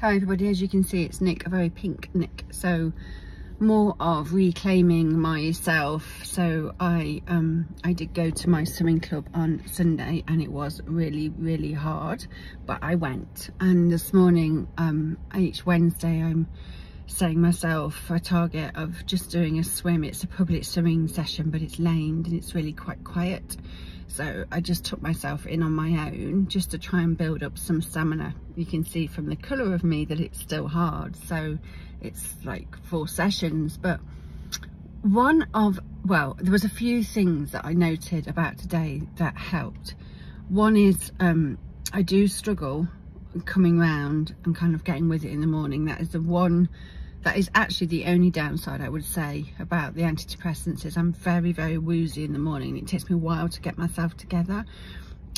Hi everybody, as you can see it's Nik, a very pink Nik, so more of reclaiming myself. So I um I did go to my swimming club on Sunday and it was really really hard, but I went. And this morning um each Wednesday I'm setting myself a target of just doing a swim. It's a public swimming session but it's laned and it's really quite quiet so I just took myself in on my own just to try and build up some stamina. You can see from the colour of me that it's still hard. So it's like four sessions but one of well there was a few things that I noted about today that helped. One is um, I do struggle coming round and kind of getting with it in the morning. That is the one that is actually the only downside I would say about the antidepressants is I'm very very woozy in the morning. It takes me a while to get myself together.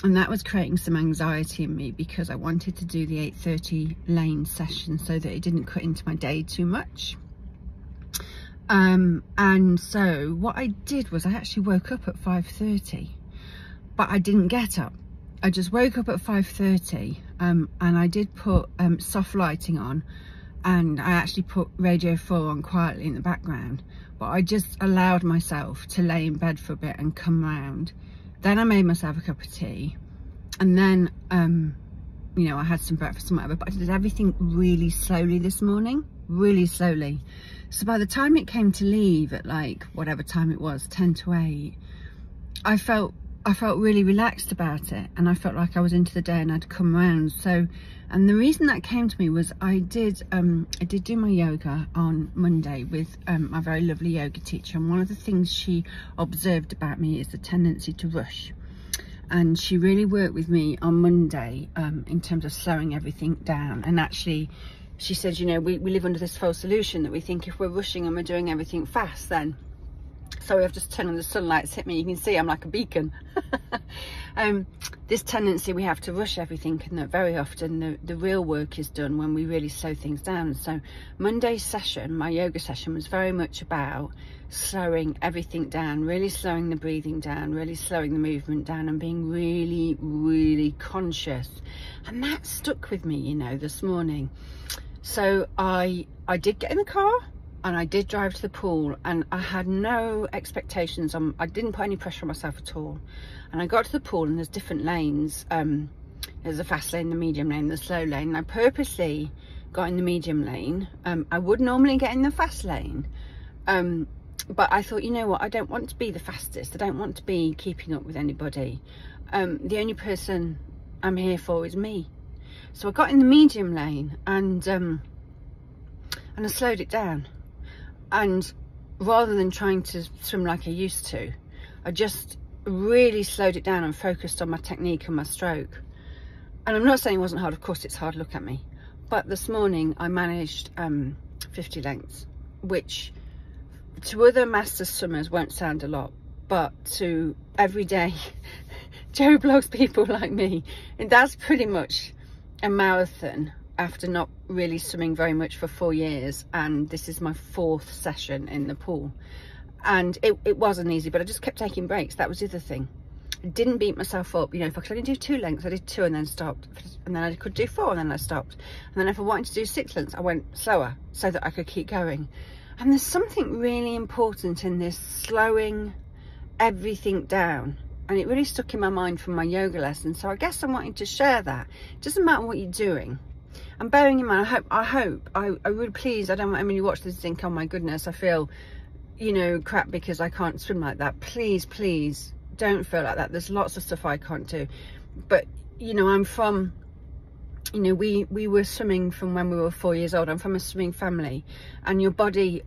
And that was creating some anxiety in me because I wanted to do the 8.30 lane session so that it didn't cut into my day too much. Um, and so what I did was I actually woke up at 5.30 but I didn't get up. I just woke up at 5.30 um, and I did put um, soft lighting on and I actually put Radio 4 on quietly in the background but I just allowed myself to lay in bed for a bit and come round. Then I made myself a cup of tea and then um, you know I had some breakfast and whatever but I did everything really slowly this morning really slowly. So by the time it came to leave at like whatever time it was 10 to 8 I felt I felt really relaxed about it and I felt like I was into the day and I'd come around. So and the reason that came to me was I did um, I did do my yoga on Monday with um, my very lovely yoga teacher and one of the things she observed about me is the tendency to rush. And she really worked with me on Monday um, in terms of slowing everything down. And actually she said you know we, we live under this false illusion that we think if we're rushing and we're doing everything fast then sorry I've just turned on the sunlight's hit me you can see I'm like a beacon. Um, this tendency we have to rush everything and that very often. The, the real work is done when we really slow things down. So Monday's session my yoga session was very much about slowing everything down really slowing the breathing down really slowing the movement down and being really really conscious. And that stuck with me you know this morning. So I I did get in the car and I did drive to the pool and I had no expectations. On I didn't put any pressure on myself at all. And I got to the pool and there's different lanes. Um there's a fast lane the medium lane the slow lane. And I purposely got in the medium lane. Um I would normally get in the fast lane. Um but I thought you know what? I don't want to be the fastest. I don't want to be keeping up with anybody. Um the only person I'm here for is me. So I got in the medium lane and um and I slowed it down and rather than trying to swim like I used to I just really slowed it down and focused on my technique and my stroke. And I'm not saying it wasn't hard of course it's hard look at me. But this morning I managed um, 50 lengths which to other master swimmers won't sound a lot but to everyday Joe Bloggs people like me and that's pretty much a marathon after not really swimming very much for four years and this is my fourth session in the pool. And it, it wasn't easy but I just kept taking breaks. That was the other thing. I didn't beat myself up you know if I could only do two lengths I did two and then stopped. And then I could do four and then I stopped. And then if I wanted to do six lengths I went slower so that I could keep going. And there's something really important in this slowing everything down. And it really stuck in my mind from my yoga lesson. So I guess I'm wanting to share that. It doesn't matter what you're doing and bearing in mind, I hope, I hope, I, I really please, I don't want anyone to watch this think, oh my goodness, I feel, you know, crap because I can't swim like that. Please, please don't feel like that. There's lots of stuff I can't do. But, you know, I'm from, you know, we, we were swimming from when we were four years old. I'm from a swimming family and your body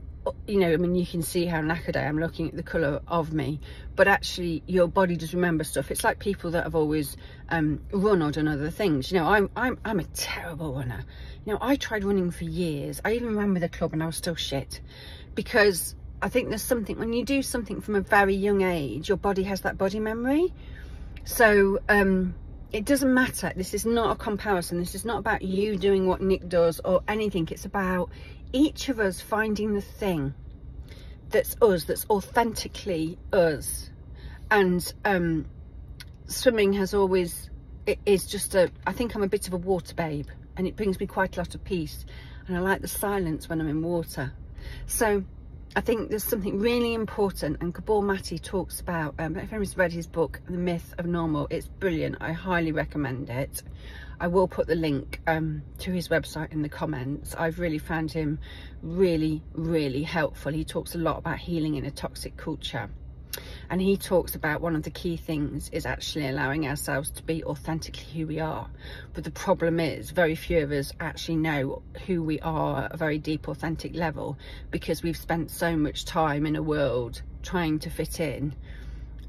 you know, I mean, you can see how knackered I am looking at the colour of me, but actually your body does remember stuff. It's like people that have always um, run or done other things. You know, I'm, I'm, I'm a terrible runner. You know, I tried running for years. I even ran with a club and I was still shit because I think there's something, when you do something from a very young age, your body has that body memory. So, um, it doesn't matter. This is not a comparison. This is not about you doing what Nik does or anything. It's about each of us finding the thing that's us, that's authentically us. And um, swimming has always, it is just a, I think I'm a bit of a water babe. and it brings me quite a lot of peace and I like the silence when I'm in water so I think there's something really important and Gabor Mate talks about, um, if anyone's read his book, The Myth of Normal, it's brilliant. I highly recommend it. I will put the link um, to his website in the comments. I've really found him really, really helpful. He talks a lot about healing in a toxic culture and he talks about one of the key things is actually allowing ourselves to be authentically who we are. But the problem is very few of us actually know who we are at a very deep authentic level because we've spent so much time in a world trying to fit in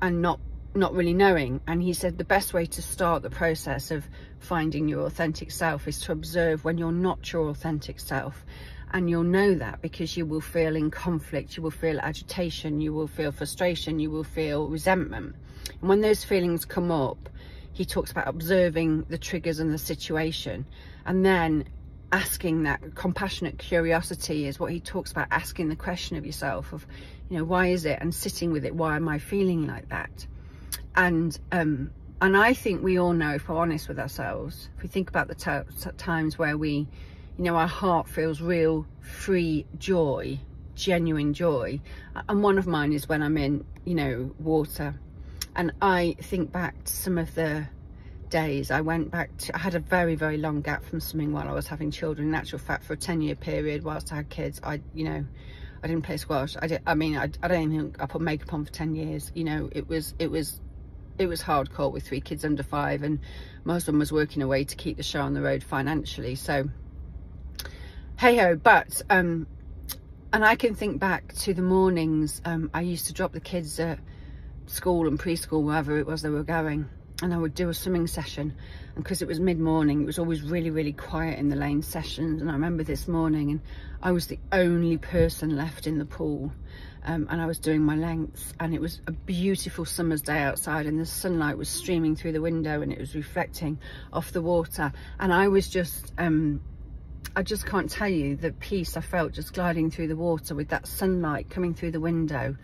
and not not really knowing. And he said the best way to start the process of finding your authentic self is to observe when you're not your authentic self and you'll know that because you will feel in conflict you will feel agitation you will feel frustration you will feel resentment. And when those feelings come up he talks about observing the triggers and the situation and then asking that compassionate curiosity is what he talks about asking the question of yourself of you know why is it and sitting with it why am i feeling like that? And um and i think we all know if we're honest with ourselves if we think about the times where we you know, our heart feels real free joy, genuine joy. And one of mine is when I'm in, you know, water. And I think back to some of the days I went back to, I had a very, very long gap from swimming while I was having children. In actual fact, for a 10 year period whilst I had kids, I, you know, I didn't play squash. I did, I mean, I, I don't even think I put makeup on for 10 years. You know, it was, it was, it was hardcore with three kids under five and my husband was working away to keep the show on the road financially. So hey ho but um and i can think back to the mornings um i used to drop the kids at school and preschool wherever it was they were going and i would do a swimming session. And because it was mid-morning it was always really really quiet in the lane sessions. And i remember this morning and i was the only person left in the pool um, and i was doing my lengths and it was a beautiful summer's day outside and the sunlight was streaming through the window and it was reflecting off the water. And i was just um I just can't tell you the peace I felt just gliding through the water with that sunlight coming through the window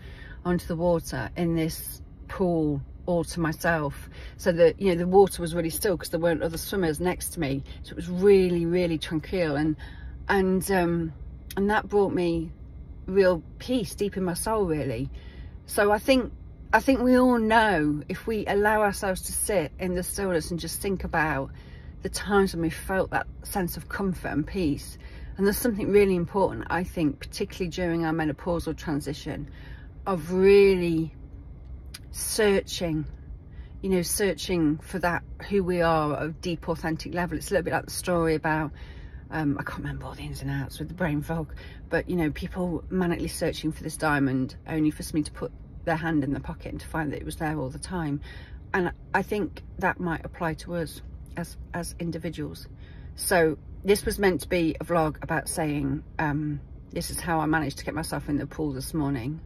onto the water in this pool all to myself. So that you know the water was really still because there weren't other swimmers next to me. So it was really really tranquil. And and um and that brought me real peace deep in my soul really. So I think I think we all know if we allow ourselves to sit in the stillness and just think about the times when we felt that sense of comfort and peace. And there's something really important, I think, particularly during our menopausal transition, of really searching, you know, searching for that who we are at a deep, authentic level. It's a little bit like the story about, um, I can't remember all the ins and outs with the brain fog, but, you know, people manically searching for this diamond only for somebody to put their hand in the pocket and to find that it was there all the time. And I think that might apply to us as as individuals. So this was meant to be a vlog about saying um, this is how I managed to get myself in the pool this morning.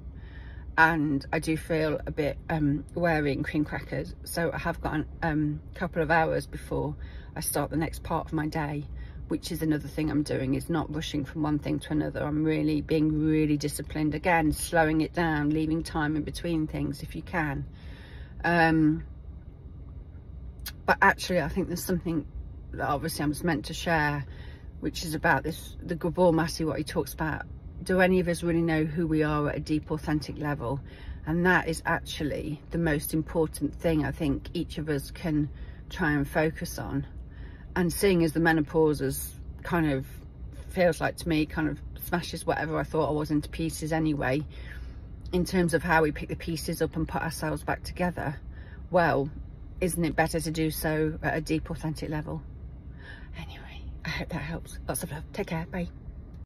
And I do feel a bit um, wearing cream crackers. So I have got a um, couple of hours before I start the next part of my day which is another thing I'm doing is not rushing from one thing to another. I'm really being really disciplined. Again slowing it down leaving time in between things if you can. Um, but actually I think there's something that obviously I was meant to share which is about this the Gabor Mate what he talks about. Do any of us really know who we are at a deep authentic level? And that is actually the most important thing I think each of us can try and focus on. And seeing as the menopause is kind of feels like to me kind of smashes whatever I thought I was into pieces anyway in terms of how we pick the pieces up and put ourselves back together well isn't it better to do so at a deep, authentic level? Anyway, I hope that helps. Lots of love. Take care. Bye.